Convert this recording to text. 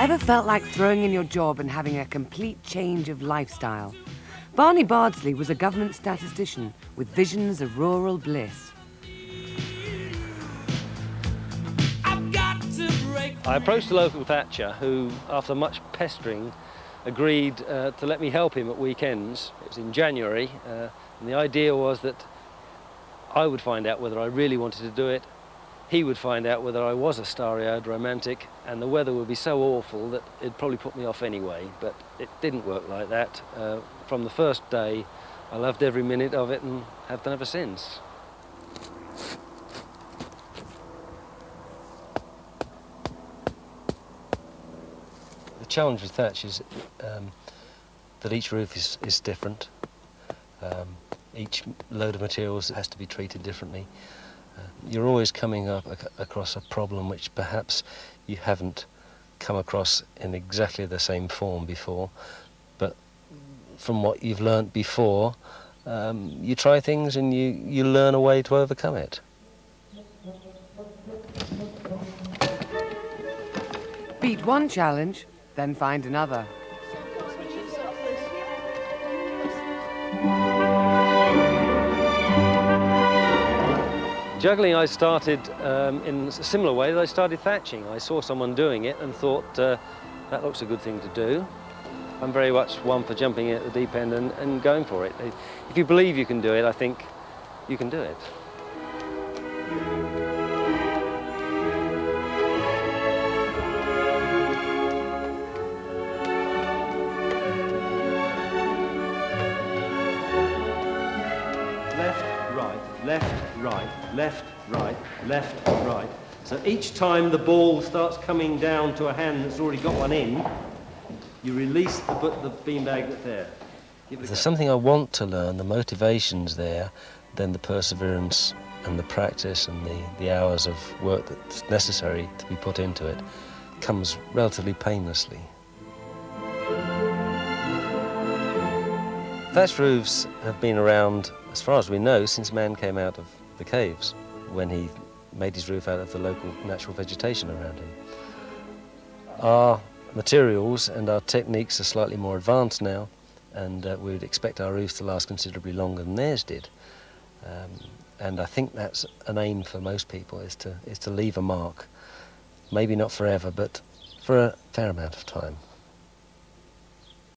Ever felt like throwing in your job and having a complete change of lifestyle? Barney Bardsley was a government statistician with visions of rural bliss. I approached the local Thatcher who, after much pestering, agreed uh, to let me help him at weekends. It was in January, uh, and the idea was that I would find out whether I really wanted to do it he would find out whether I was a starry-eyed romantic and the weather would be so awful that it'd probably put me off anyway, but it didn't work like that. Uh, from the first day, I loved every minute of it and have done ever since. The challenge with thatch is um, that each roof is, is different. Um, each load of materials has to be treated differently you're always coming up ac across a problem which perhaps you haven't come across in exactly the same form before, but from what you've learnt before, um, you try things and you, you learn a way to overcome it. Beat one challenge, then find another. Juggling I started um, in a similar way that I started thatching. I saw someone doing it and thought, uh, that looks a good thing to do. I'm very much one for jumping at the deep end and, and going for it. If you believe you can do it, I think you can do it. Left, right, left, right, left, right. So each time the ball starts coming down to a hand that's already got one in, you release the, the beanbag that's there. If there's something I want to learn, the motivation's there, then the perseverance and the practice and the, the hours of work that's necessary to be put into it comes relatively painlessly. Thatch roofs have been around, as far as we know, since man came out of the caves when he made his roof out of the local natural vegetation around him. Our materials and our techniques are slightly more advanced now and uh, we would expect our roofs to last considerably longer than theirs did. Um, and I think that's an aim for most people is to, is to leave a mark. Maybe not forever, but for a fair amount of time.